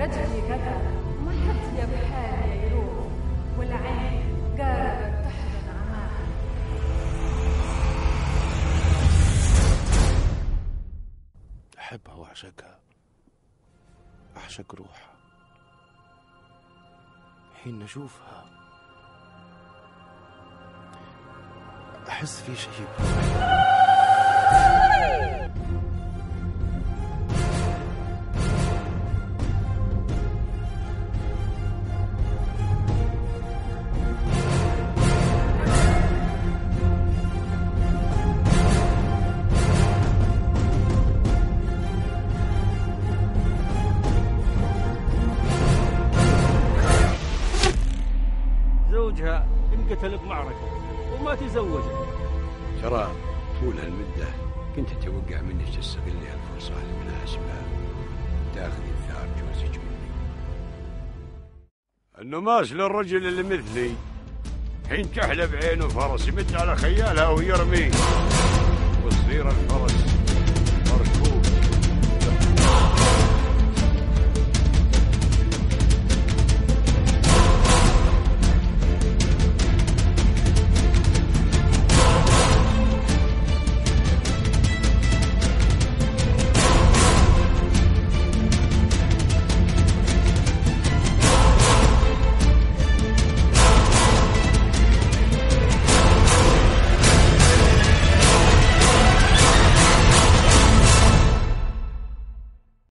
رجلي غدا ما يا بحالي يروح. والعين قاربت تحزن عماها أحبها وأعشقها أعشق. روحها. حين أشوفها أحس في شيء. زوجها انقتل بمعركة وما تزوجت. ترى طول هالمدة كنت أتوقع منك تستغلي الفرصة المناسبة تاخذي الثار جوزك مني. النماس للرجل اللي مثلي. حين تحلب عينه فرس يمد على خيالها ويرميه. وتصير الفرس